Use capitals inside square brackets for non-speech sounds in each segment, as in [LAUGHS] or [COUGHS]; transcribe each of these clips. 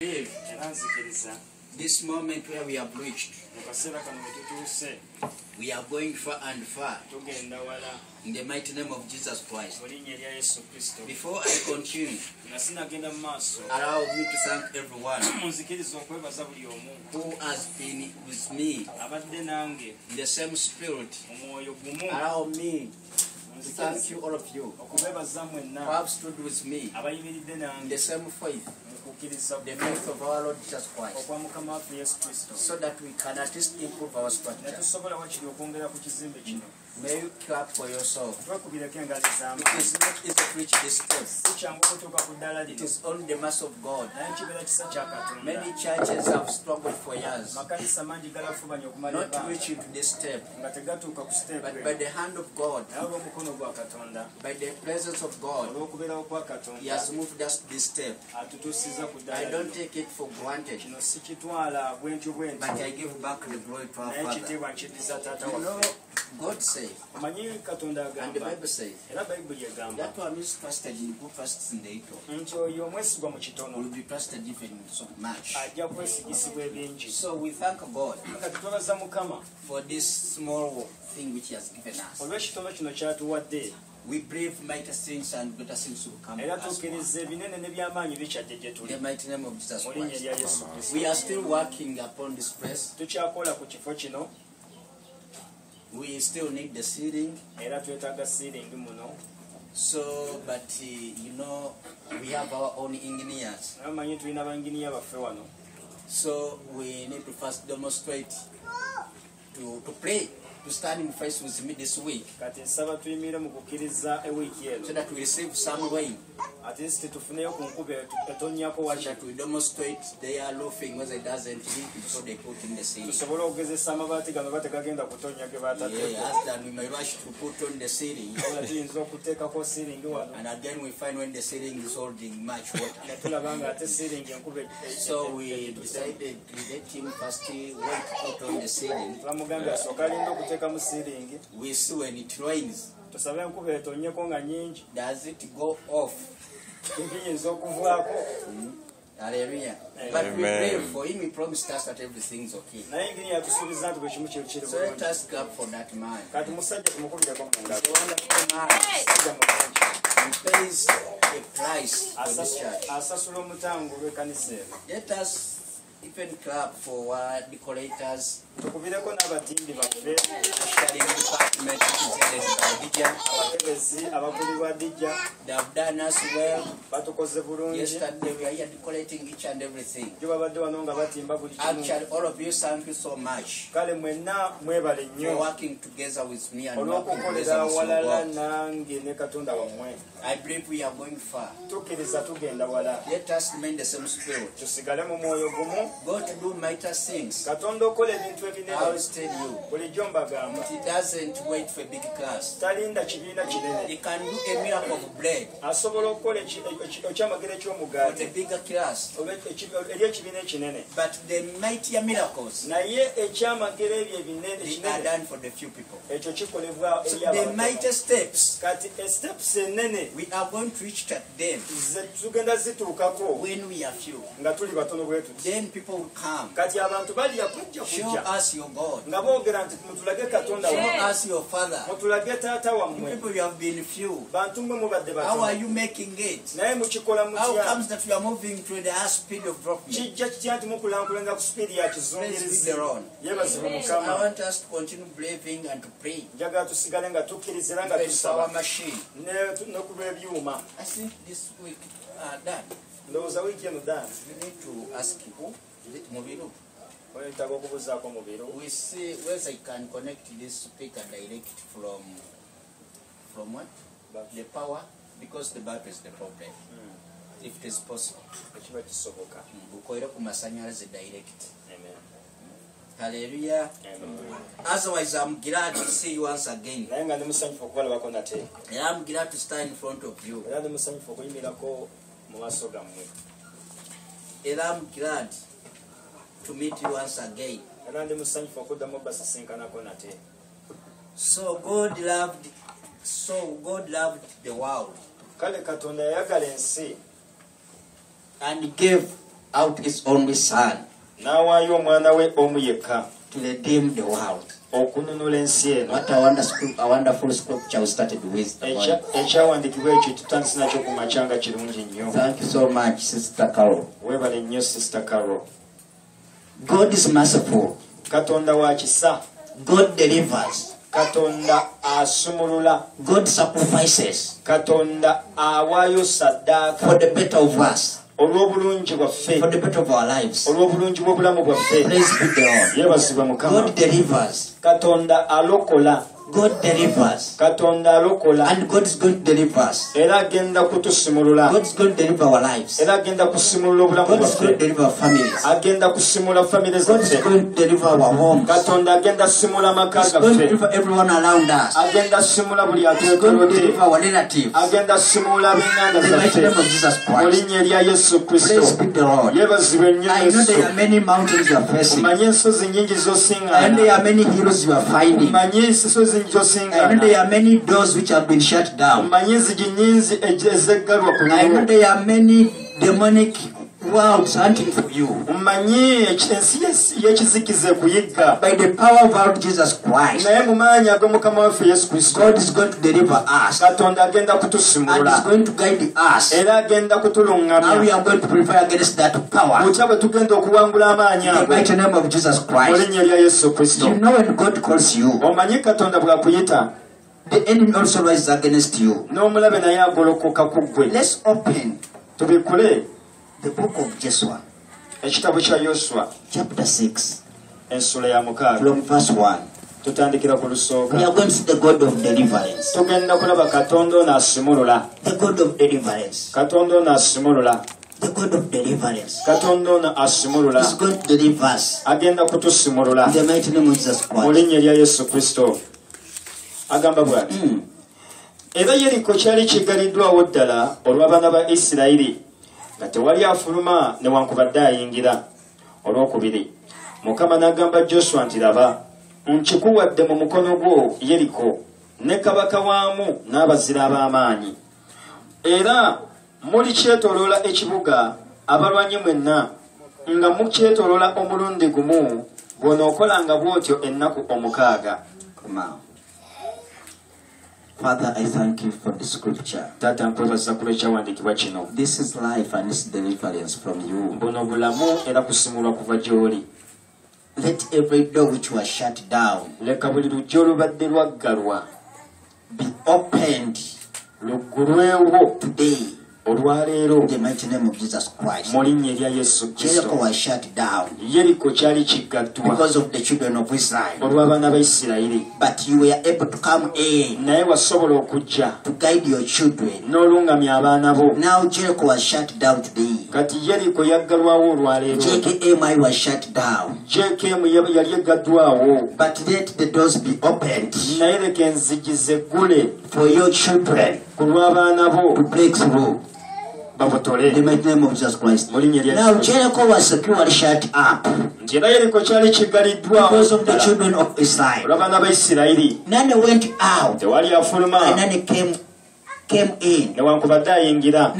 believe era nzikiriza this moment where we have reached, mu kaseera kano we are going far and far in the mighty name of Jesus Christ. mu linnya erya yesu kristo. Before I continue, allow me to thank everyone [COUGHS] munzikiriza okwebaza buli omu. who has been with me. In the same spirit. Allow me to thank you, all of you, who have stood with me in the same faith, the faith of our Lord Jesus Christ, okwa mukama waffe yesu kristo. So that we can at least improve our structure. May you clap for yourself. It z'amaanyi not easy to reach this step. It is only the mercy of God. Many churches have struggled for years not to this step, but by the hand of God, by the presence of God, He has moved us this step. I don't take it for granted, but I give back the glory to our Father. You know, God katonda and the agamba bayibuli egamba that one is trusted in who trusts in the little nti oyo omwesigwa mu kitono will be trusted even in so much. ajja kwesigisibwa ebingi So we thank God mukama for this small thing which He has given us. olw'ekitono kino kyatuwadde We believe mighty things and greater things will come era to us. tukkiriza ebinene n'ebyamaanyi bikyajje gye In the mighty name of Jesus Christ. erya yesu kristo We are still working upon this place. tukyakola ku kifo kino We still need the seating. era twetaaga siiringi muno. So, but uh, you know, we have our own engineers. naye manyi tulina banginiya baffe wano. So we need to first demonstrate to, to pray, to stand in face with me this week, kati nsaba tuyimire mu kukkiriza ewiiki eno. So that we receive some rain, at least tufuneyo ku nkuba etonnyako so waki that we demonstrate their roofing whether it doesn't leak before they put in the ceiling. tusobole okugezesa amabaati gano bategagenda kutonnya ge Yeah, as then we may rush to put on the ceiling, [LAUGHS] ola okuteekako siiringi wano and again we find when the ceiling is holding much water. [LAUGHS] nga ate siiringi enkuba So we decided to let him first wait to on the ceiling. twamugambye asooka alinda okuteekamu siiringi We see when it rains, tusabe enkuba etonnyeko nga nyingi tukiyinza okuvaako hmm. Hallelujah. But Amen. we pray for him. He promised us that everything's okay. So let us clap for that man. He's a wonderful man. He pays the price for this church. Let us even clap for our decorators, tukubireko n'abatimbi baffe department, Lydia. abakebezi abakulirwa dijja They have done us well. batukoze bulungi Yesterday we are here decorating each and everything. jo babadde wano nga batimba buli kimu Actually, all of you, thank you so much kale mwenna mwebale for nnyo working together with me and olw'okukolera walala nange ne katonda wammwe I believe we are going far. tukkiriza tugenda wala Let us remain the same spirit. tusigale mu mwoyo gumu God to do mighty things. katonda okola ebintu I ebinene always tell you, bulijjo mbagamba. he doesn't wait for a big class. talinda kibiina kinene. He can do a miracle of bread. Asobola okukola eki- eki- ekyamagero for the ekyomugaati bigger class. olw'eki- eki- eri ekibiina ekinene But the mightier miracles, naye ekyamagero ebyo ebinene they are kinene done for the few people. ekyo kikolebwa So eri the abantu. mighty steps, kati esitepusi enene we are going to reach at them. ze tugenda zituukako when we are few. nga tuli batono bwe tuti Then people will come. kati abantu balya kujja Show us your God. nga boogera nti mutulage katonda Show us your Father. mutulage taata You wammwe people, you have been few. bantu mmwe mubadde How batono are you making it? naye mukikola How mutya comes that we are moving to the high speed of development? kijja kitya nti mukulankulanga ku sipiidi ya Praise be kizungirizi the Lord. yeebazibwe I mukama want us to continue believing and to pray. njagala tusigale nga tukkiriza era nga Praise our tusaba machine. ne- tu- n'okulw'ebyuma I think this week, uh, Dad, ndowooza wiiki eno daani we need to ask you, is it Mubiru? oyetaga okubuzaako mu biro We see whether I can connect this speaker direct from, from what? The power, because the battery is the problem. Hmm. If it is possible. ekiba kisoboka hmm, Ukoere ku masanyalaze direct. Amen. Hmm. Hallelujah. Amen. Otherwise, I'm glad to see you once again. naye nga ndi musanyufu okubalabako nate And I'm glad to stand in front of you. era ndi musanyufu okuyimirako mu maaso gammwe And I'm glad to meet you once again. era ndi musanyufu okuddamu obasisinkanako nate. So God loved, so God loved the world kale katonda yayagala ensi. and gave out his only son n'awaayo omwana we omu yekka. to redeem the world. okununula ensi eno. Ekyawandiikibwa ekyo tutandise nakyo ku makya nga kirungi nnyo. Weebale nnyo sister carol God is merciful. katonda wa kisa God delivers. katonda asumulula God sacrifices katonda awaayo saddaaka for the better of us, olw'obulungi bwaffe for the better of our lives. olw'obulungi bw'obulamu bwaffe Praise be the Lord. yeebazibwe mukama God delivers. katonda alokola God delivers. katonda alokola And God is going to deliver us. era agenda kutusimulula God is going to deliver our lives. era agenda kusimulula obulamu God is going to deliver families. agenda kusimula famire God is going to deliver our homes. katonda agenda simula amaka He's going to deliver everyone around us. agenda simula buli to deliver our relatives. agenda simula ab'enganda In the name of Jesus mu Christ. linnya erya yesu Praise be the Lord. yeebazibwe ennyo I know there are many mountains you are facing. omanyi ensozi nyingi And there are many heroes you are finding. omanyi ensozi I know there are many doors which have been shut down. omanyi enzigi nyinzi ej- ezeggalwa ku I know there are many demonic worlds hunting for you. eki- ensi y'ekizikiza ekuyigga By the power of our Jesus Christ, naye mu maanyi ag'omukama waffe yesu kristo God is going to deliver us. katonda agenda And kutusimula is going to guide us. era agenda How we kutuluŋŋamya are going to prevail against that power. butya bwe tugenda okuwangula amaanyi In the ago mighty name of Jesus Christ. linnya erya yesu kristo You know when God calls you, omanyi katonda bw'akuyita the enemy also rises against you. n'omulabe naye agolokoka ku ggwe Let's open tubikule the book of Joshua, ekitabo kya yoswa chapter 6, ensula ya mukaaga. from verse 1. tutandikira ku lusooka. Tugenda kulaba katonda ono asimulula. Katonda ono asimulula. The God of deliverance. katonda ono asimulula. He's going to deliver us. agenda kutusimulula. In the mighty name of Jesus mu Christ. linnya erya yesu kristo. Agamba bw'ati. Mm. era yeriko kyali kigaliddwawo ddala olw'abaana ba isirayiri nga tewali afuluma newankubadde ayingira. Olwokubiri mukama n'agamba joswa nti laba nkikuwadde mu mukono gwo yeriko ne kabaka waamu n'abazira ab'amaanyi. Era mulikyetoloola ekibuga abalwanyi mwenna nga mukyetoloola omulundi gumu bw'onookolanga bw'otyo ennaku omukaaga. On. Father, I thank you for the scripture. taata nkwebaza ku lw'ekyawandiikibwa kino. This is life and this deliverance from you. buno bulamu era kusimulwa kuva gy'oli. Let every door which was shut down leka buli lujja olubadde lwaggalwa. be opened luggulwewo. today olwaleero mulinnya erya yesu yeriko kyali kiggaddwaolw'abaana ba isirayiri. Naye wasobola okujja. N'olungamya abaana bo. Kati yeriko yaggalwawo olwaleero. Jkm yali eggaddwawo naye leka enzigi zeggule ku lw'abaana bo. babutole in the name of jesus christ. Now jericho was securely shut up. Era yeriko kyali kiggaliddwaolwa baana ba isirayiri. Tewali afuluma. Newankubadde ayingira.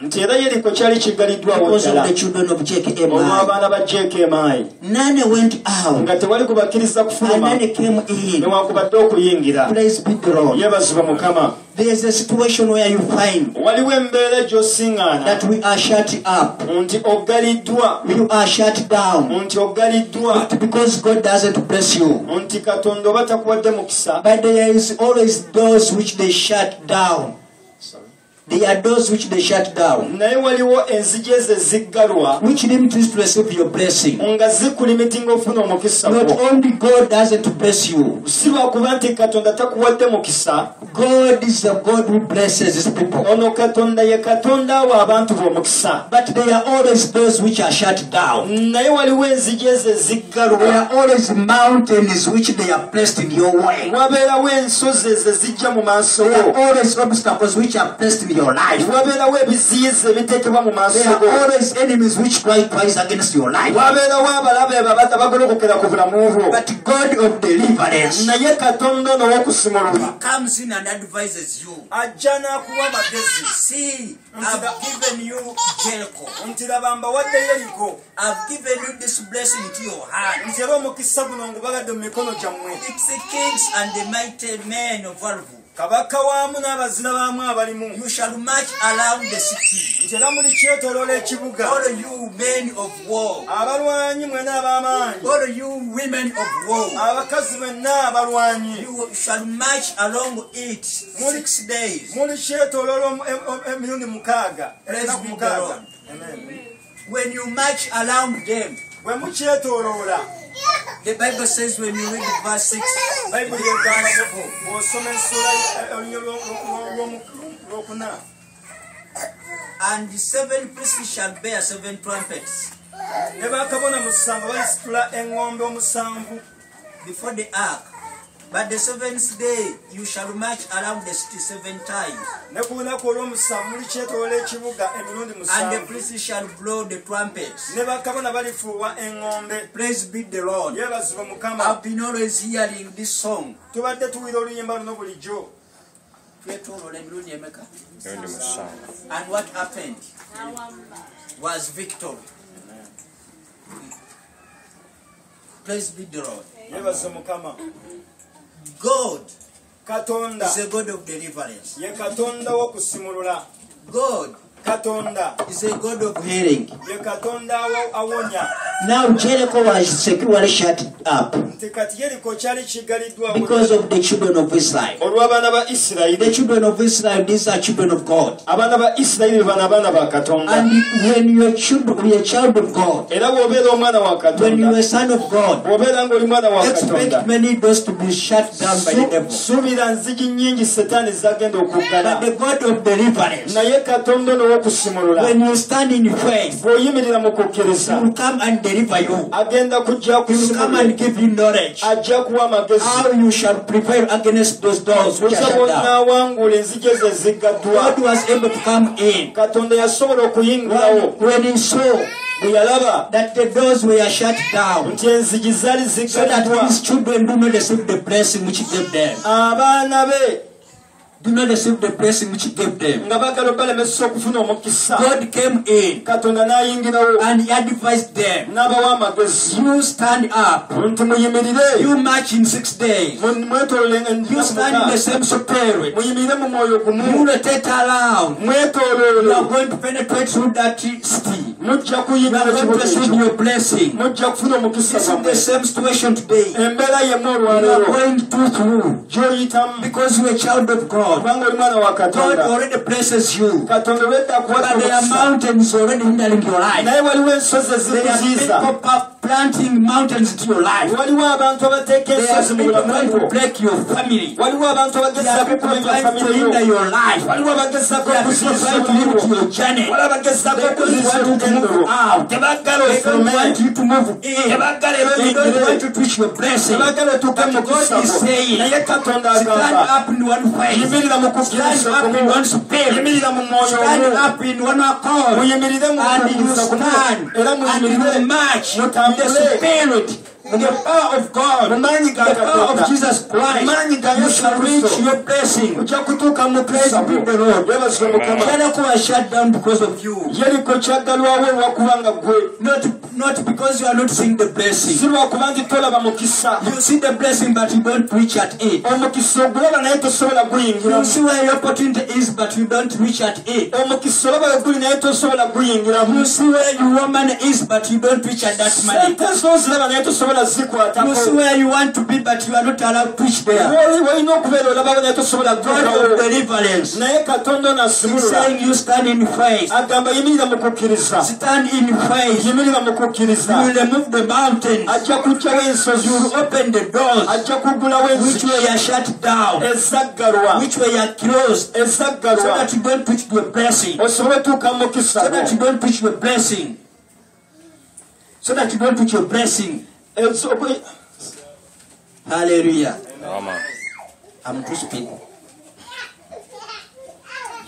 Now Jericho was securely shut up nti era yeriko kyali kiggaliddwawo because the children of JKMI. olw'abaana ba jekemayi None went out. Nga tewali kubakkiriza and kufuluma none came in. newankubadde okuyingira. Praise be the Lord. yeebazibwa mukama. There is a situation where you find waliwo embeera gy'osiŋŋaana that we are shut up, you are shut down. Nti because God doesn't bless you. nti katonda oba takuwadde mukisa. But there is always doors which they shut down. There are doors which they shut down, naye waliwo enzigi ezo eziggalwa which limit you to receive your blessing. nga zikulimitinga ofuna omukisa Not gwo only God doesn't bless you, si lwakuba nti katonda takuwadde mukisa God is the God who blesses his people. ono katonda ye katonda awo abantu be omukisa But there are always doors which are shut down. naye waliwo enzigi ezo There eziggalwa are always mountains which they are placed in your way. wabeerawo ensozi ezo ezijja mu maaso There are always obstacles which are placed in your life. wabeerawo ebiziyiza ebiteekebwa mu maaso always enemies which cry twice against your life. wabeerawo abalabe babadde bagolokokera ku bulamu bwo But God of deliverance, naye katonda ono ow'okusimulula comes in and advises you. ajja n'akuwa amagezi See, I've given you Jericho. nti laba mbawadde yeriko I've given you this blessing to your hand. nti era omukisa guno ngubagadde mu mikono gyammwe It's the kings and the mighty men of Valvu. kabaka waamu n'abazira baamu abalimu. Nti era mulikyetoloola ekibuga? Abalwanyi mwena ab'amaanyi abakazi benna abalwanyi mulikyetoloola emirundi mukaaga. When you march around them, bwe mukyetoloola the Bible says when you read verse 6, bayibuli yegamba bw'osoma essula olunyo lwokuna and the seven priests shall bear seven trumpets. Omusanvu uh, before the ark. But the seventh day you shall march around the city seven times, ne ku lunaku olw'omusanvu muli kyetoloola ekibuga emirundi and the musanvu priests shall blow the trumpets. ne bakabona Praise be the Lord. I've been always hearing this song. tubadde tuwira oluyimba luno bulijjo Twetoloola emirundi emeka? And what happened was victory. Praise be the Lord. God katonda is a God of deliverance. ye katonda w'okusimulula God katonda is a God of healing. ye katonda awo- awonya now Jericho was securely shut up nti kati yeriko kyali kigaliddwa because of the children of Israel. olw'abaana ba The isirayiri children of Israel, these are children of God. abaana ba isirayiri bano abaana ba katonda And when you're children, when a child of God, era bw'obeera omwana wa when you're katonda a son of God, bw'obeera ng'oli mwana wa katonda expect many doors to be shut down by the devil. suubira nzigi nnyingi setaani zagenda okuggala the God of deliverance, naye katonda when you stand in faith, bw'oyimirira mu He kukkiriza will come and deliver you. agenda kujja will come and give you knowledge. Ajja kuwa amagezi how you shall prevail against those doors which are shut down. enzigi ezo eziggaddwa God was able to come in. Katonda yasobola when, okuyingirawo when He saw bwe yalaba that the doors were shut down nti enzigi zaali so that His children do not receive the blessing which He gave them. abaana be Do not receive the blessing which He gave them. nga bagala balemesa okufuna omukisa God came in and He advised them. You stand up. You march in six days. You stand in the same spirit. muyimirire mu mwoyo You rotate around. You are going to penetrate through that city. You are going to receive your blessing. mujja kufuna omukisa This is the same situation today. You are going through through because you are a child of God. Kubanga oli mwana wa God already blesses you. But there are mountains already hindering your life. There are people planting mountains into your life. There are people trying to break your family. There are people trying to hinder your life. There are people trying to limit your journey. They want you to move out. They don't want you to move in. They don't want to reach your blessing. tebaagala otuuke mu But God is saying, stand up in one face. Mu Stand up in one spirit. mu mwoyo Stand up in one accord. muyimirire mu And you kukkiriza kumu stand era muyimirire you march in the mutambule spirit. The power of God, mu maanyi ga the power of Jesus Christ, you shall reach your blessing. ojja kutuuka mu Praise kisa be gwo the Lord. yebazibwe mukama shut down because of you. yeriko kyaggalwawo olwakubanga gwe Not, not because you are not seeing the blessing. si lwakuba nti tolaba mukisa You see the blessing, but you don't reach at it. omukisa ogulaba naye tosobola You see where your opportunity is, but you don't reach at it. omukisa olaba we guli naye tosobola guyingiramu You see where your money is, but you don't reach at that money. Sente zoziraba naye tosobola You see where you want to be, but you are not allowed to reach there. Walina okubeera olabawo naye tosobola God of kutuukawo deliverance naye katonda ono is asimulula saying you stand in faith. agamba yimirira mu kukkiriza Stand in faith. yimirira mu You kukkiriza will remove the mountains. ajja kuggyawo ensozi You will open the doors ajja kuggulawo which were shut down, ezaggalwa which were closed, so that you don't reach your blessing. osobole tuuka mukisa So that you don't reach your blessing. So that you don't reach your blessing. Okwe- Hallelujah. Amen. I'm too speak.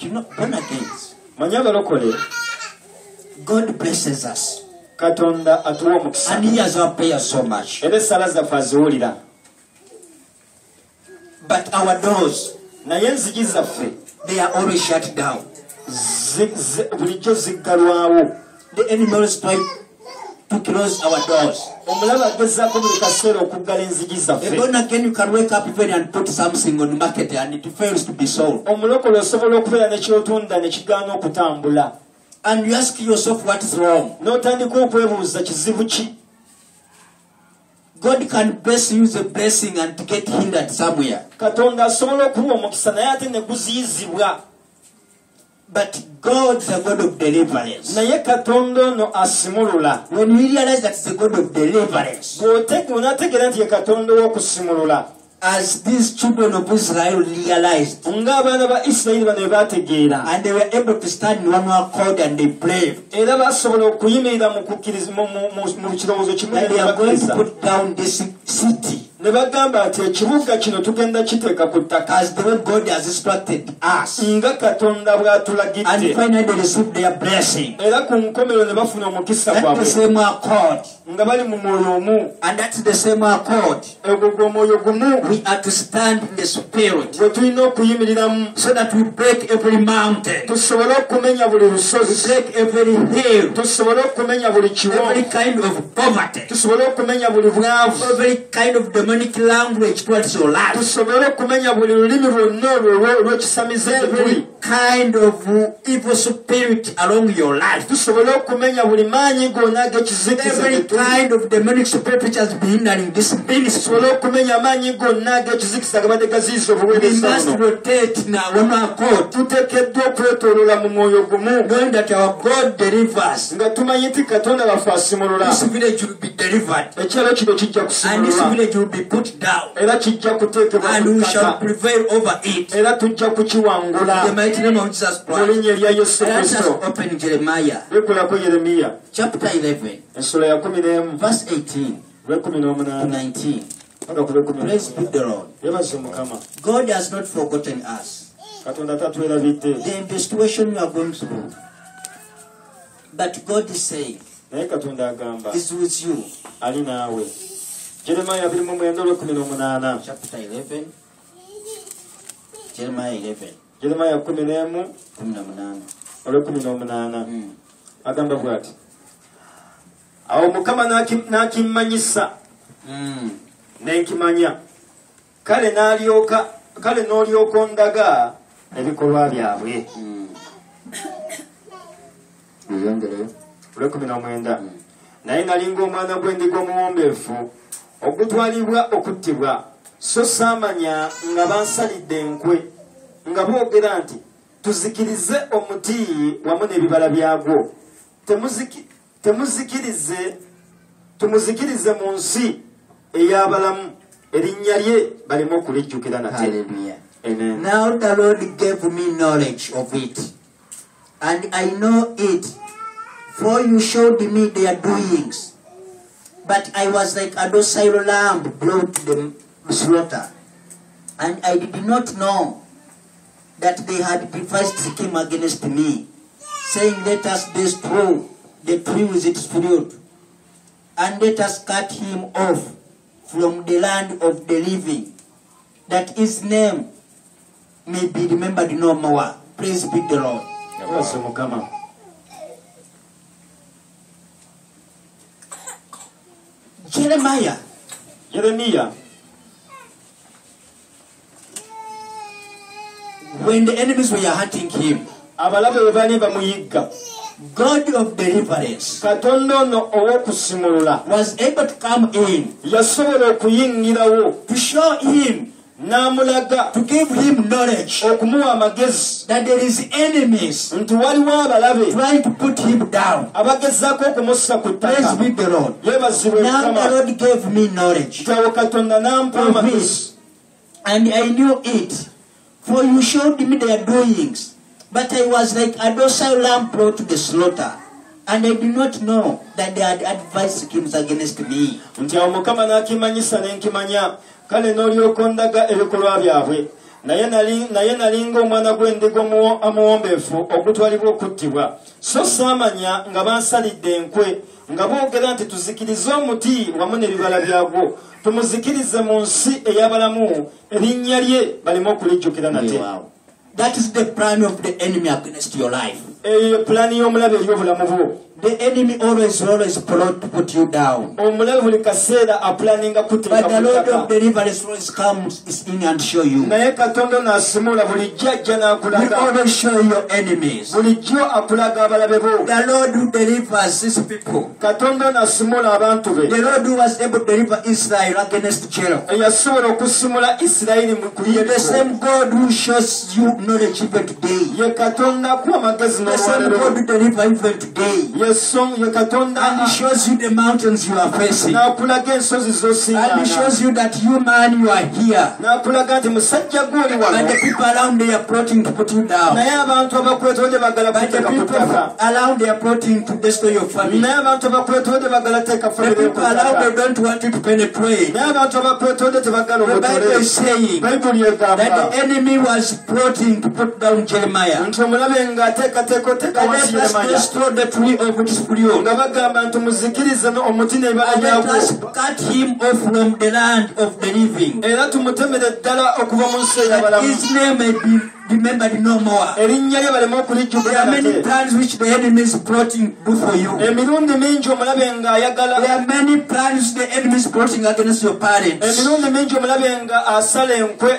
You know, born agains, manyi abalokole God blesses us. katonda atuwa omukisa And He has our prayers so much. era essala zaffe aziwulira But our doors, naye enzigi zaffe they are always shut down. bulijjo ziggalwawo The enemy always try to close our doors. omulabe agezaako buli kaseera okuggala enzigi zaffeomulokole osobola okubeera nekyotunda ne kigaana okutambula And you ask yourself what is wrong. n'otandika okwebuuza kizibu ki God can bless you the blessing and get hindered somewhere. katonda asobola okuwa omukisa naye ate ne guziyizibwa But God is a God of deliverance. naye katonda ono asimulula. When we realize that He's a God of deliverance, Bw'ote- onaategeera nti ye katonda ow'okusimulula as these children of Israel realized, ng'abaana ba isirayiri bano bwe baategeera. and they were able to stand in one accord and they prayed that they are going to put down this city ne bagamba nti ekibuga kino tugenda kiteeka ku ttaka. As the way God has instructed us. nga katonda And bw'atulagidde finally they received their blessing. era ku nkomero ne bafuna omukisa gwabwe. same accord. nga bali mu mwoyo omu. And that's the same accord. gw'omwoyo gumu. We are to stand in the spirit. Gwe tulina okuyimiriramu so that we break every mountain, tusobole okumenya buli lusozi. Break every hill, tusobole okumenya buli kiwo every kind of poverty, tusobole okumenya buli bwavu every kind of demonic language towards your life, tusobole okumenya buli lulimi lwonna olwo olwo- olw'ekisamize every kind of evil spirit along your life, tusobole okumenya buli maanyi gonna ag'ekizikiza every kind of demonic spirit which has been hindering this ministry. tusobole okumenya amaanyi gonna ag'ekizikiza gabadde gaziyiza We obuweereza must buno. rotate in our one accord, tuteekeddwa okwetooloola mu mwoyo gumu. Knowing that our God delivers. nga tumanyi nti katonda asimulula This village will be delivered, ekyalo kino kijja and this village will be put down, era kijja kuteekebwa and we shall prevail over it. era tujja kukiwangula In the mighty name of Jesus Christ. Let us open Jeremiah. Chapter 11, ensolo ya kumi n'emu verse 18 lwekumi to n'omunaana 19. paka ku lwekumi Praise be the Lord. God has not forgotten us. The investigation we are going through. But God is saying, is with you. Jeremiah vilmumunana chapter 11 Jeremiah 11 Jeremiah 11 18 olwekumi n'omunaana agamba bwe ati awo mukama n'akimmanyisa nenkimanya kale n'alyoka kale n'olyoka ondaga ebikolwa byabwe olwekumi n'omwenda naye nalinga omwana gw'endiga omuwombeefu ogutwalibwa okuttibwa. So saamanya nga bansalidde enkwe nga boogera nti tuzikirize omuti wamu n'ebibala byagwo. Temuziki- temuzikirize tumuzikirize mu nsi ey'abalamu. Erinnya lye baleme okulijjukira nate. Now the Lord gave me knowledge of it, and I know it, for you showed me their doings. But I was like a docile lamb brought to the slaughter, and I did not know that they had devised a scheme against me, saying, Let us destroy the tree with its fruit, and let us cut him off from the land of the living, that his name may be remembered no more. Praise be the Lord. Yeebase Jeremiah, yeremiya when the enemies were hunting him, abalabe bwe baali bamuyigga. God of deliverance katonda ono ow'okusimulula was able to come in yasobola okuyingirawo. to show him, n'amulaga. To give him knowledge. Okumuwa amagezi. That there is enemies nti waliwo abalabe trying to put him down. abagezaako okumussa ku ttaka. Be the yeebazibwe Now the Lord gave me knowledge nti awo katonda n'ampa amagezi. And I knew it, for you showed me their doings. But I was like a docile lamb brought to the slaughter, and I did not know that they had advised schemes against me. Kale n'olyoka ondaga ebikolwa byabwe naye nali- naye nalinga omwana gw'endiga omuwo- omuwombeefu ogutwalibwa okuttibwa so saamanya nga bansalidde enkwe nga boogera nti tuzikirize omuti wamu n'ebibala byagwo tumuzikirize mu nsi ey'abalamu erinnya lye baleme okulijjukira nate. That is the plan of the enemy against your life. Eyo pulaani y'omulabe eri obulamu bwo The enemy always, always plot to put you down. But the Lord of deliverance always comes in and show you. He always show your enemies. The Lord who delivers his people. The Lord who was able to deliver Israel against Jericho. is the same God who shows you knowledge even today. Ye katonda akuwa amagezi The same God who deliver even today. ye so- katonda And he shows you the mountains you are facing. n'akulaga ensozi And he shows you that you man you are here. n'akulaga nti musajja gw'oli But wano the people around they are plotting to put you down. naye abantu abakwetolodde bagala But the kuteeka ku people ttaka around they are plotting to destroy your family. naye abantu abakwetolodde bagala teeka The famire ku people uh. around they ttaka don't want you to penetrate. naye abantu abakwetolodde tebagala The Bible obutole uh. is saying that the enemy was plotting to put down Jeremiah. nti omulabe ng'ateekateeka nga bagamba nti muzikirize omuti nebalyako era tumutemere ddala okuva mu nsi eyabalamu remembered no more. erinnya lye baleme There okulijjukira many plans which the enemy is plotting do for you. emirundi mingi omulabe There ng'ayagala are many plans the enemy is plotting against your parents. emirundi mingi omulabe nga asala enkwe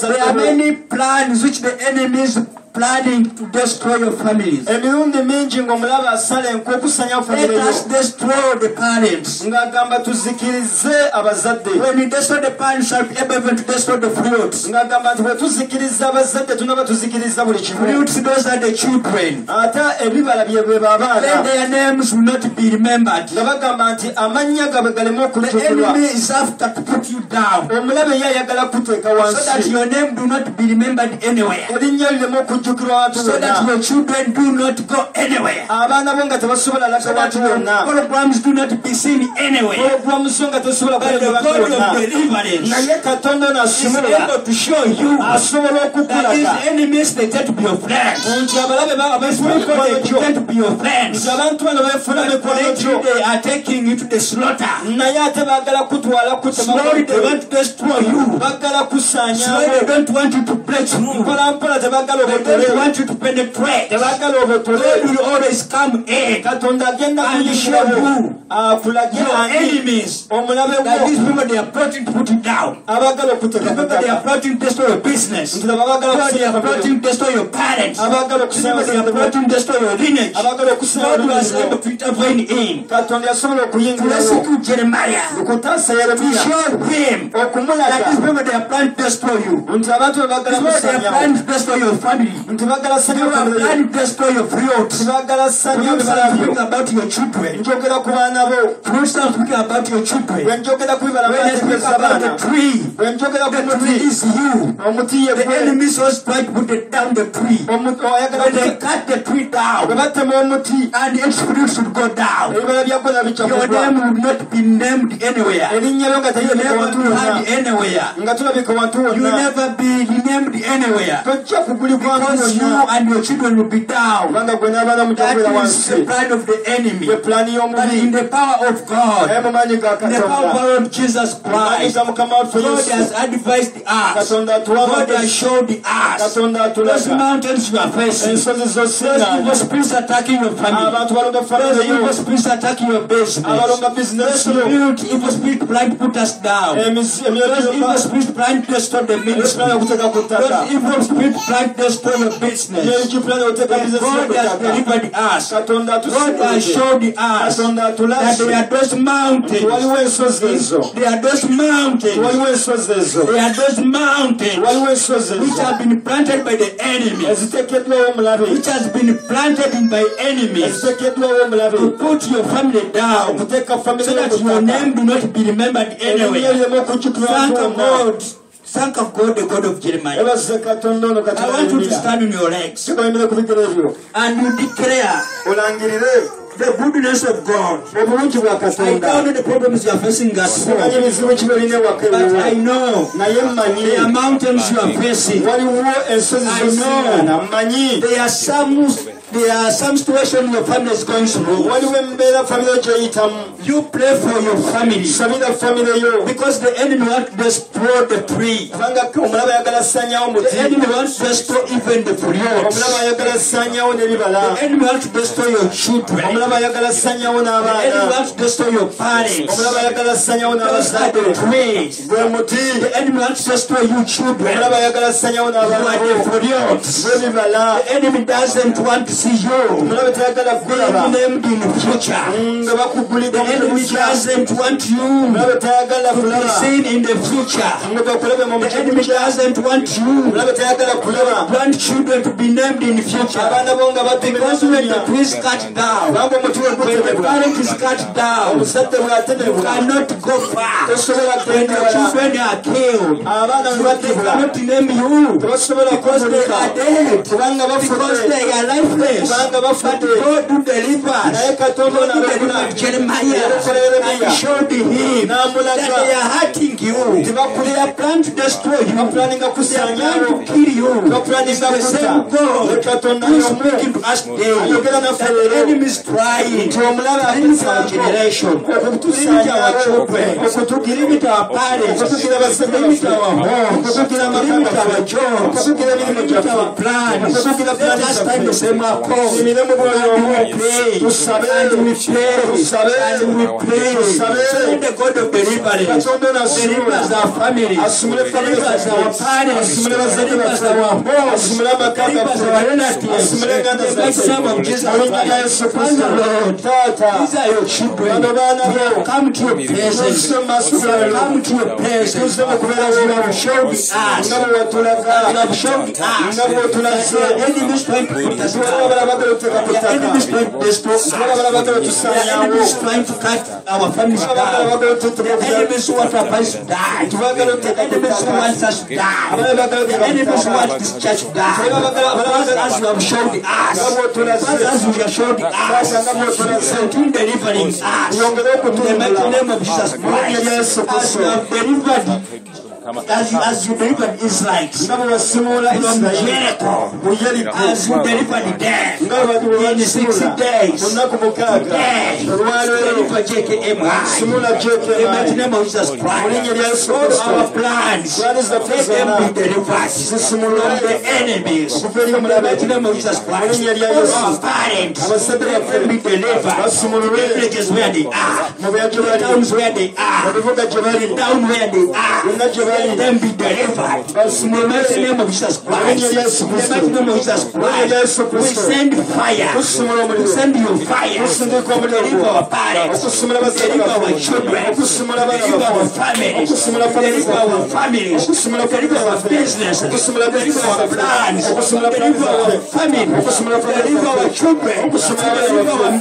There are many plans which the enemy is planning to destroy your families. emirundi mingi ng'omulabe asala enkwe okusanya Let famire us destroy the parents. ng'agamba tuzikirize abazadde When we destroy the parents, shall be able even to destroy the fruits. ng'agamba nti bwe tuzikiriza abazadde tunaba tuzikiriza buli kimu. Fruits, those are the children. ate ebibala bye bwe Then baabaana their names will not be remembered. nga bagamba nti amannya gaabwe galeme The okulijjukirwa enemy is after to put you down. Omulabe ye ayagala kuteeka so that your name do not be remembered anywhere. erinnya lireme okujjukirwa wantu So that your children do not go anywhere. abaana bo nga tebasobola laga So that wantu your wonna programs do not be seen anywhere. ologulamu so nga tesobola But the kulabira bantu God of bonna deliverance. Naye katonda is able to show you asobola okukulaga enemies they tend to be your friends. nti abalabe ba- abeefuna People mikwano they pretend to be your friends. nti abantu bano beefuna But mikwano lately gyo they are taking you to the slaughter. naye ate baagala kutwala Slowly they want to destroy you. baagala Slowly they don't want you to break through. mpolampola tebaagala They want you to penetrate. tebaagala God will always come in. katonda agenda And kuyingirawo show you akulage Your ani enemies. omulabe That these people they are plotting to put you down. abaagala people they are plotting to destroy your business. nti laba baagala God, they okusenya are famire plotting to destroy your parents. abaagala These people they are okusenya plotting to destroy your lineage. God was able to intervene in. katonda yasobola To okuyingirawo rescue Jeremiah. To show him that these people they are planning to destroy you. nti abantu be baagala These people they are planning to destroy your family. They are planning to destroy your fruits. tibaagala sanya Fruits bibala are byo speaking about your children. njogera ku baana bo Fruits are speaking about your children. bwe njogera ku bibala When I speak about the tree, bwe njogera ku the tree is you. The enemy was trying put it down the tree. When they cut the tree down and its fruits would go down, ebibala byagwo nabijja your name would not be named anywhere. erinnya lyo nga You never had anywhere. nga tulabika wantu You never be named anywhere. tojja kugulibwa wantu Because you and your children will be down. kubanga gwe n'abaana mujja That is the plan of the enemy. But in the power of God, mu maanyi ga in the power of katonda our Lord Jesus Christ, ga mukama waffe God has advised us. God has showed us. Katonda Those mountains you are facing. Those evil spirits attacking your family. Those evil spirits attacking your business. Those bizinesi yo spirit, evil spirit trying to put us down. Those evil spirits trying to destroy the ministry. pulaani okuteeka ku ttaka Those evil spirits trying to destroy your business. yeki pulaani okuteeka bizinesi yo ku God has delivered us. God has showed us that there are those mountains. waliwo ensozi ezo There are those mountains. waliwo ensozi ezo There are those mountains which have been planted by the enemy. Which has been planted by enemies to put your family down so that your name do not be remembered okujjukirwa Thank God. Thank of God, the God of Jeremiah. I want you to stand on your legs. And you declare the goodness of God. obulungi bwa I katonda don't know the problems you are facing at simanyi home, bizibu ki byolina ewaka but I ewawe know naye mmanyi there are mountains you are facing. waliwo ensozi I know. zosiŋana mmanyi There are some there are some situation your family is going through. waliwo embeera famire gyeyitamu You pray for your family sabira famire yo because the enemy wants to destroy the tree. kubanga omulaba ayagala sanyawo The enemy wants to destroy even the omulaba fruit. ayagala sanyawo n'ebibala The enemy wants to destroy your children. omulaba ayagala sanyawo The enemy wants to destroy your parents. omulaba ayagala sanyawo Those are the trees. The enemy wants to destroy you children. omulaba ayagala sanyawo You are the bo fruit. gw'ebibala The enemy doesn't want to see you omulaba tayagala kulaba being named in the future. nga bakugulidde The enemy doesn't want you? Omulaba tayagala kulaba seen in the future. nga bakulabe mu The enemy doesn't want you. Omulaba tayagala kulaba want children to be named in the future. abaana bo nga Because when the batumira tree is cut down, when the parent is cut down, omusajja cannot go far. tosobola When children are killed, abaana bwe cannot name you. Because they are dead. Because they are lifeless. Kubanga But God to deliver us. God Jeremiah and showed him that they are hurting you. They are planning to destroy you. They are planning to kill you. bapulaninga The same God Ye who is y'omu speaking to us today. ayogera naffe That the enemy is trying to limit our generation, to limit our children, to limit our parents, to limit our homes, to limit our jobs, to limit our plans. Let us stand the zaffe same accord. tumire mu bwoyo And omu we pray, tusabe and we pray, tusabe and we pray. tusabe So let the God of deliverance katonda ono asumula delivers our family, asumule famire delivers our parents, asumule bazadde delivers baffe our homes, asumule amaka delivers gaffe our relatives. asumule enganda In the mighty name of Jesus zaffe erinnya lya yesu Christ. kristo Father Lord, taata these are your children. bano baana We have bo come to your presence. tuze mu maaso We have gawe come to your presence. tuze mu kubeera As you have showed us. nga bwe watulaga You have showed us nga bwe that otulaze your enemies trying to put us tulaba down. Balabagala otuteeka ku Your ttaka enemies trying to destroy us. tulaba balabagala Your trying to cut our families tulaba down. balabagala The otuteeka enemies who want our families to die. tubagala The otuteeka ku enemies who ttaka us to die. abalabagala The enemies who want this church to die. Father, as you have showed us. Father, as you have showed us. Continue delivering us. In the mighty name of Jesus Christ. As you have delivered, as you, as you delivered Israelites nga bwe wasimuula from isirayiri Jericho. mu yeriko As you delivered them nga bwe in six basimula days. mu nnaku mukaaga Today, olwaleero deliver JKMI. simula In the mighty jekemayi name of Jesus mu linnya lya Christ. yesu All kristo our plans, Plans zaffe let them zonna be delivered zisimulwe from the enemies. okuva eri In the omulabe mighty name of Jesus Christ. linnya lya All Yesu. our parents, abasajja let baffe them be delivered. basimulwe The villages where they are. mu bya gye The bali towns where they mu are. bibuga gye bali The town where they are. Byonna gye bali Let them be delivered. The name of Jesus Christ. lya yesu In the mighty name of Jesus mu linnya lya Christ. We send fire. We send you fire. Tusindika To omuliro deliver our parents. okusimula To basajja deliver our children. okusimula To abaana deliver our families. okusimula To families deliver our families. deliver our families baffe business. okusimula To deliver our plans. Deliver our family. deliver our children. Deliver our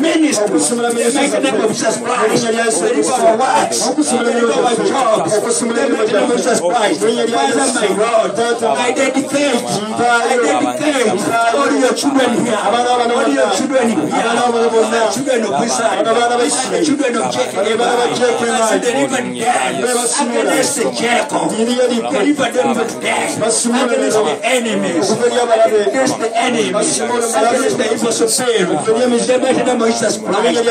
okusimula In the mighty name of Jesus Christ. Deliver our. To deliver our jobs. In the mighty name of Jesus Christ. Father, my Lord, I dedicate, I dedicate all your children here, all your children here, children of Israel, children of Jacob, you delivered them against the Jericho, deliver them today against the enemies, against the enemies, against the evil spirit, the mighty name of Jesus Christ.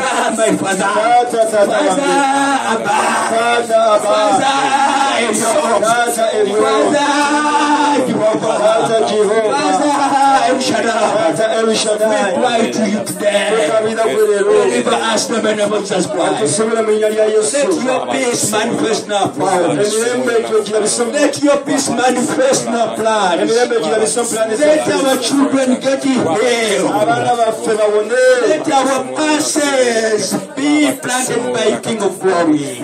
Father, my Father, Father, Abba, taata aba Father, Elyon, taata ebyo Father, Jehovah, taata jehova Father, El Shaddai, we cry to you today. tukabira gwe leero Deliver us in the name of Jesus Christ. tusobola mu linnya lya yesu Let your peace manifest in our plans. emirembe ekirabisa mu Let your peace manifest in our plans. emirembe ekirabisa mu pulaani Let our children get healed. abaana baffe bawone Let our pastors be planted by King of Glory.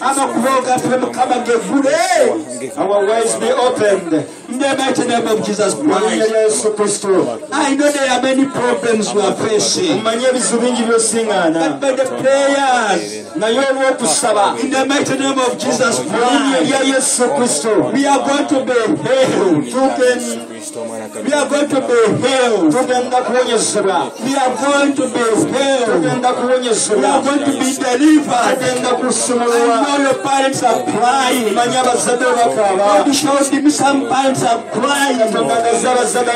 Amakubo gaffe Mukama geggule. Our ways be opened. In the mighty name of Jesus Christ. Yesu Kristo. I know there are many problems we are facing. Mmanyi ebizibu bingi by'osiŋŋaana. But by the prayers, Naye olw'okusaba. in the mighty name of Jesus Christ, lya Yesu Kristo. we are going to be healed. We are going to be healed. tugenda kuwonyezebwa. We are going to be healed. Tugenda We are going to be delivered. Tugenda I know your parents are crying. Mmanyi abazadde bakaaba. God showed me some parents are crying. Katonda ndaze abazadde amu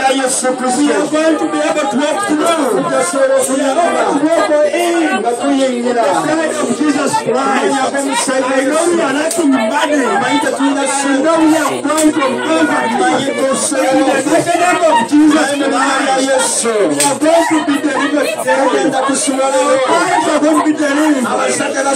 Mu linnya Christ, we are going to be able to walk through. We are able to walk in. Tuyingira. Side of Jesus Christ. I know we are money. Manyi I know we are crying from. Manyi In the name of Jesus Mu linnya lya Christ, we are going to be delivered. Our parents are going to be delivered.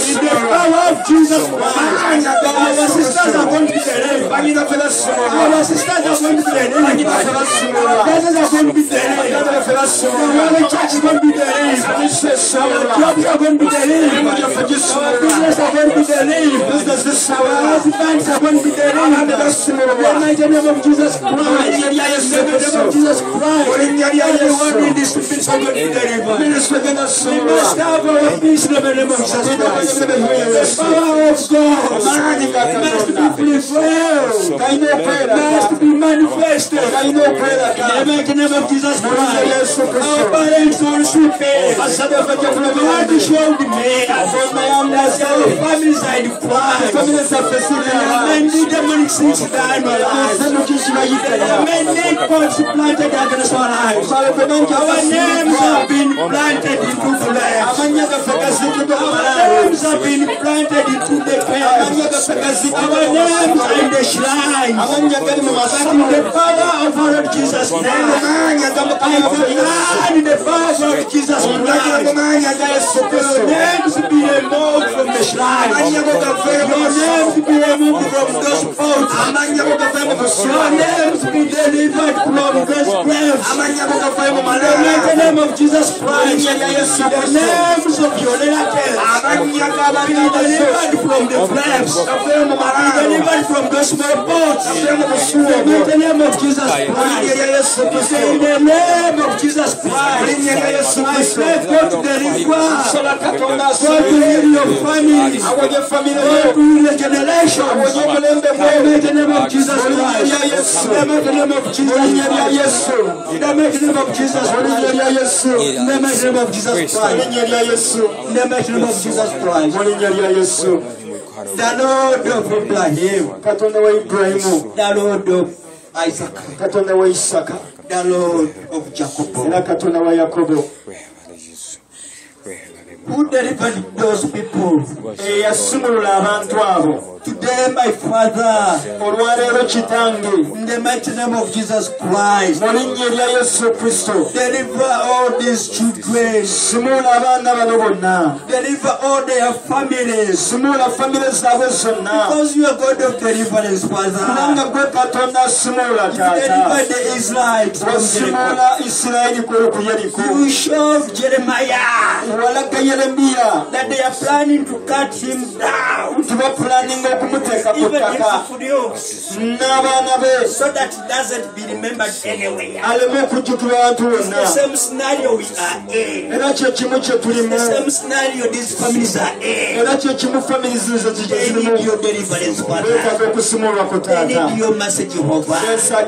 In the power of Jesus Christ, our sisters are going to be delivered. Banyina ffe basumululwa. Our sisters are going to be delivered. Brothers are going to be Baganda delivered. ffe The basumululwa. Roman church is going to be delivered. Kanisa esumululwa. Jobs are going to be delivered. Gyaffe Our gisumululwa. business are going to be delivered. Bizinesi zisumululwa. Our are going to be delivered. In the name of Jesus Christ. The name of Jesus Christ. Everyone in this business are We must have our peace in the name of Jesus Christ. The power of God must be prevailed. Must be manifested. Galina. In the name of Jesus Mu linnya lya Christ. Our parents are sleeping. Bazadde baffe God showed me our families are in zaffe zirya. Many demonic seeds are in our lives. Kikibayitira. Many points planted against our lives. Our names have been planted into flesh. Amannya gaffe gaziikiddwa mu Our names have been planted into the past. Our names are in the gali But in the power of our Lord Jesus Mu Christ, maanyi I ag'Omukama waffe Yesu. command in the power of Jesus Christ, Yesu your Kristo. names be removed from the go gaveeyo mu Your masabo. names be removed from those posts. Amannya go gaveeyo mu Your kusula. names be delivered from those graves. Amannya go gaveeyo mu In the name of Jesus Christ, Yesu the names of your relatives Amannya be g'abalina delivered from the graves. gaveeyo mu Be malaalo. delivered from those small pots. In Gaveeyo mu busuulu the name of Jesus Christ. Yesu Kristo. In the name of Jesus Christ, linnya lya Yesu I Kristo. pray God to deliver. Sola Katonda God to asonyiwe. heal your family. Awonye famire God yo. to heal the. Awonye omulembe In the name of Jesus linnya Christ. Yesu. In the name of Jesus Mu linnya lya Christ. Yesu. In the name of Jesus Mu linnya Christ. lya Yesu. In the name of Jesus Christ. linnya lya Yesu. In the name of Jesus Christ. Mu linnya lya Yesu. The Lord of Abraham. Katonda wa Ibulayimu. The Lord of. Katonda wa Isaka. Era Katonda wa Yakobo. Who delivered those people? Eyasumulula abantu abo. Today, my Father. Olwaleero kitange. In the mighty name of Jesus Christ. Mu linnya lya Yesu Kristo. Deliver all these children. Sumula abaana bano bonna. Deliver all their families. Sumula famire zaabwe zonna. Because you are God of deliverance, Kubanga Father. gwe Katonda asumula taata. Deliver the Israelites wasumula isirayiri kwe ku yeriko You showed Jeremiah walaga yeremiya that they are planning to cut him down. nti bapulaninga okumuteeka ku Even ttaka n'abaana be So that it doesn't be remembered anywhere. aleme okujjukirwa abantu The same scenario we are in. era kye kye tulimu The same scenario these families are in. era kye kimu famiri zirizo They zirimu need your deliverance, Father. beetaaga okusumulwa ku They need your mercy, Jehovah.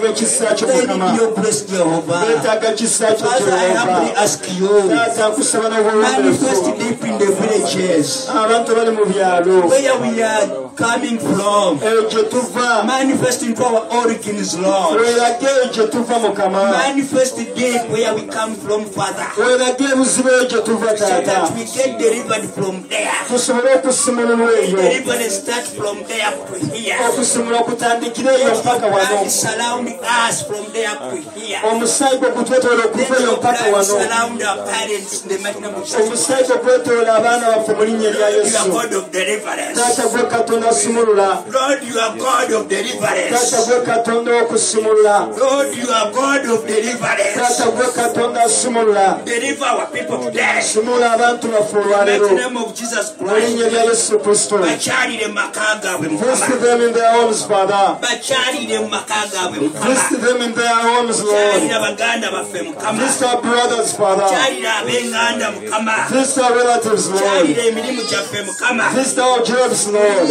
ekisa kyo mukama need your grace, Jehovah. beetaaga ekisa kyo Father, I humbly jehova you, taata nkusaba manifest deep in the villages abantu bali mu byalo. Where we are coming from. eyo gye tuva Manifest into our origins, Lord. weerage gye tuva mukama Manifest deep where we come from, Father. weerage ebuzibu eyo gye tuva So that we get delivered from there. tusobole eyo Deliverance start from there to here. okusimula okutandikira eyo mpaka wano Blood surround us from there to here. omusaayi gwe gutwetoola okuva Let eyo mpaka blood wano surround our parents in the mighty name of Jesus. omusaayi gwe gwetoola abaana baffe mu linnya erya You are God of deliverance. taata gwe katonda Lord, you are God of deliverance. taata gwe katonda okusimulula Lord, you are God of deliverance. taata gwe katonda asimulula Deliver our people today. simula abantu baffe In the olwaleero name of Jesus Christ. yesu kristo. Bakyalire mu maka gaabwe visit them in their homes father. Bakyalire mu maka gaabwe mukama. Visit them in their homes lord. Baganda baffe mukama. Visit our brothers father. Kyalire ab'enganda mukama. Visit our relatives lord. Kyalire emirimu gyaffe mukama. Visit our jobs lord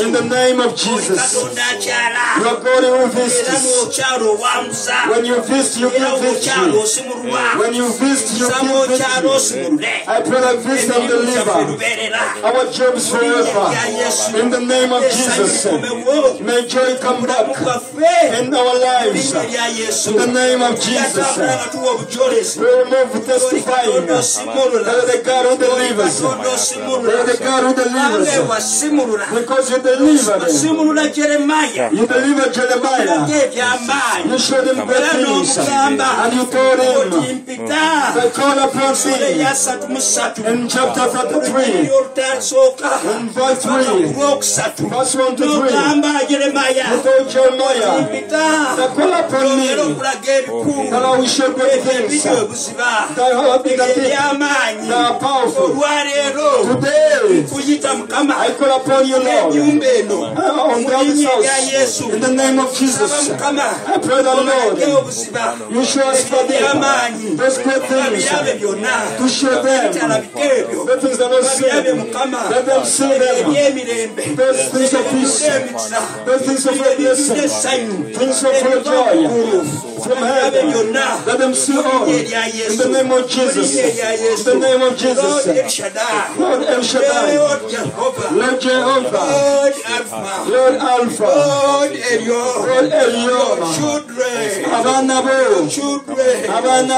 in the name of jesus. Katonda akyala you are god who visits when you visit you give victory when you visit you saba give okyala victory I pray that visit and deliver. our jobs forever. In the name of Jesus, may joy come back in our lives. linnya lya yesu In the name of Jesus, yatambula nga tuwa obujolesi we will move testifying. That the God who delivers, that the God who delivers, because you delivered. You delivered Jeremiah. You showed him great things, and you told him, ssatu in chapter 33, in verse 3, verse 1 to 3. n'ogamba You told Jeremiah, that I will show things. the are powerful. Today, I call upon you, Lord, on God's house. In the name of Jesus, I pray olage Lord, you show us for those great things to show them. The things that are seen. Let them see them. Those things of peace, those things of blessing, things of full joy. From heaven. Let them see all. In the name of Jesus. Mu linnya erya In the name of Jesus. Lord El Shaddai. Lord Jehovah. Lord Alpha. Lord Alpha. Lord Elyon Lord Elyon.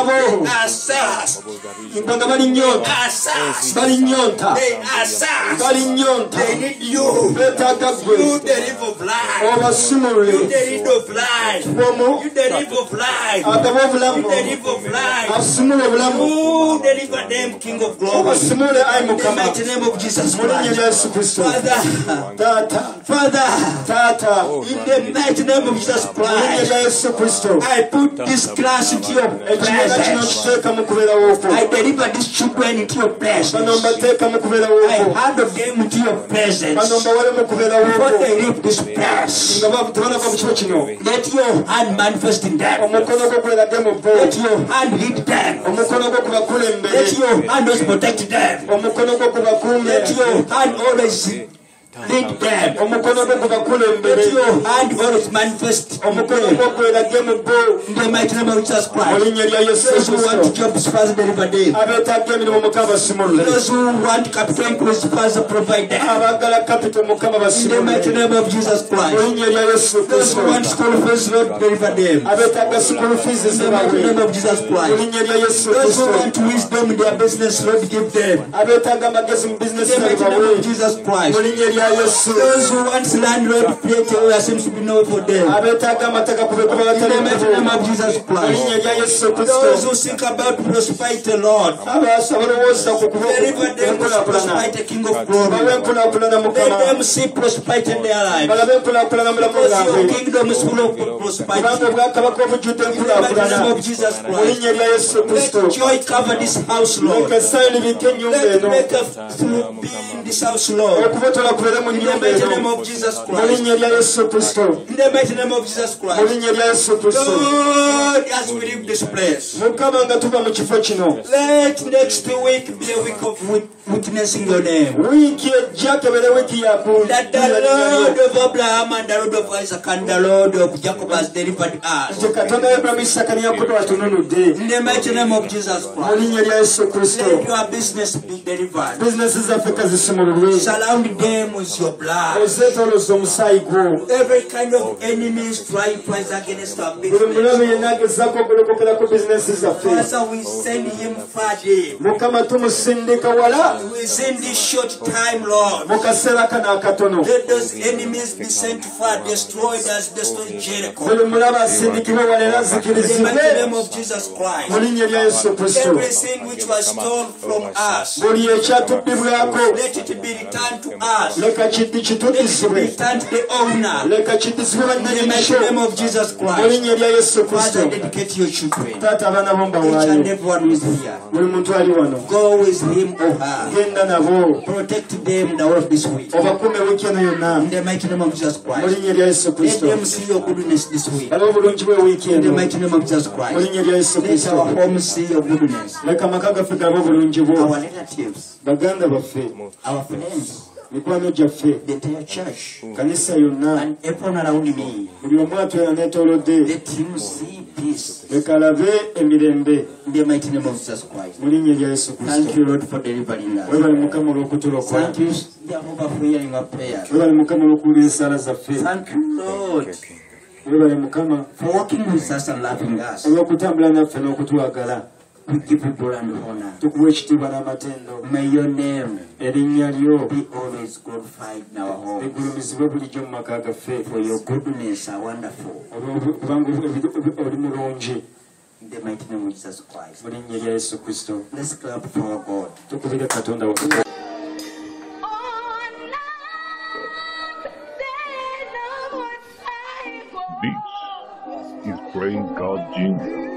Bo. children Abaana bo. asas. Nga bali nyonta. Bali nyonta bali nyonta. They need you. Beetaaga you gwe the river of life. Oh, you obasimule the river of life. Bwomu you the river of you obulamu ah, the river of life. asimule ah, obulamu you deliver them king of oh, glory. obasimule ayi in the mukama name of Jesus mu linnya Christ. lya yesu kristo Father. Taata Father. Taata in the mighty name of Jesus mu linnya Christ. Lya yesu kristo I put this class into your presence kiteeka mu kubeerawo kwo I deliver these children into your presence mbateeka mu kubeerawo I kwo handle them into your presence bano mbawale mu kubeerawo before they leave this place. nga ba- tebanava mu kifo kino Let your hand manifest in them. omukono gwo gwerage mu bo Let your hand lead them. omukono gwo gubakulembere Let your hand always protect them. omukono gwo gubakuume Let your hand always lead them. omukono gwo gubakulembere Let your hand always manifest in omukono gwo gwerage mu bo In the name of Jesus Christ. lya yesu Those who want jobs, Father, deliver them. emirimu mukama basimulule Those who want capital increase, provide them. abaagala kapito mukama In the mighty basimulule name of Jesus mu Christ. linnya lya yesu Those who want school fees, Lord, deliver them. abeetaaga sikulu fiizi In the name of Jesus Christ. lya yesu Those who want wisdom in their business, Lord, give them. abeetaaga amagezi mu In bizinesi the mighty name bawe of Jesus mu Christ. linnya lya yesu Those who want land, Lord, create a way there seems to be no way for them. abeetaaga amataka kube kuba In the name of Jesus Christ. lya yesu Those who think about prosperity, Lord, abaasa balowooza ku kuba deliver them to enkulaakulana prosperity, King of glory. enkulaakulana Let see prosperity in their life. balabe mulamu Because kingdom is full of prosperity. kubanga obwakabaka obujjudde In the mighty enkulaakulana name of Jesus mu linnya lya yesu kristo cover this house, Lord. leka essanyu libike ennyumba Let eno make a through be in this house, Lord. okubotola In the mighty name of Jesus Christ. linnya lya yesu kristo In the mighty name of Jesus Christ. linnya lya yesu kristo Lord, as we leave this place, mukama nga tuva mu kifo kino let next week be a week of witnessing your name. wiiki ejja kebere wiiki That the Lord of Abraham and the Lord of Isaac and the Lord of Jacob has delivered us. nti katonda yabulamu isaka ne yakobo atununudde In the mighty name of Jesus Christ, linnya lya yesu kristo let your business be delivered. bizinesi zaffe kazisimululwe Surround them use your blood. ozeetoloza omusaayi gwo Every kind of enemies trying to rise against our business. mulabe yenna agezaako okugolokokera ku bizinesi zaffe Father, we send him tumusindika wala Within this short time, Lord, mu kaseera kano akatono let those enemies be sent far, destroyed as destroyed Jericho. buli mulabe asindikibwe wala era In the mighty name of Jesus Christ. linnya lya yesu kristo Everything which was stolen from us, let it be returned to us. leka kiddi kitudisibwe leka kidisibwe bannanyiniso mu linnya lya yesu kristo taata abaana bo mbawaayo buli muntu ali wano genda nabo obakume wiiki eno yonna mu linnya lya yesu kristo bala obulungi bwe wiiki eno mu linnya lya yesu kristo leka amaka gaffe gabe obulungi bwo baganda baffe mikwano gyaffe kanisa yonna. Buli omu atwera neetolodde lekalabe emirembe. Mu linnya lya yesu kristoebale mukama olw'okutulokolebale mukama olw'okuwula ensaala zaffe. Ebale mukama olw'okutambula naffe n'okutwagala. Give you glory and honor. tukuwa ekitiibwa n'amatendo May your name erinnya lyo be always glorified in our homes. ligulumizibwe bulijjo mu maka gaffe For your goodness are wonderful. Kubanga oli mulungi In the mighty name of Jesus Christ. mu linnya lya yesu kristo Let's clap for our God. tukubire katonda wakutu This is Praying God Jr.